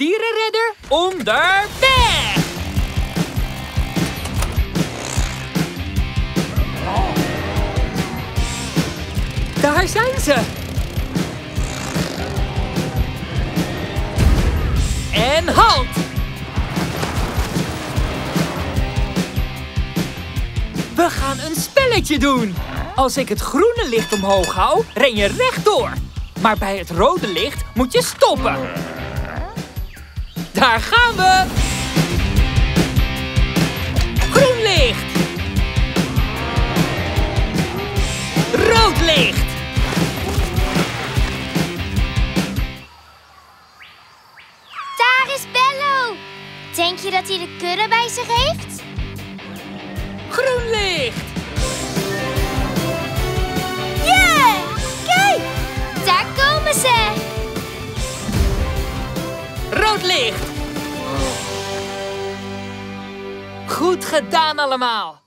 dierenredder onderweg! Daar zijn ze! En halt! We gaan een spelletje doen. Als ik het groene licht omhoog hou, ren je rechtdoor. Maar bij het rode licht moet je stoppen. Daar gaan we! Groen licht! Rood licht! Daar is Bello. Denk je dat hij de kudde bij zich heeft? Groen Rood! Goed gedaan allemaal!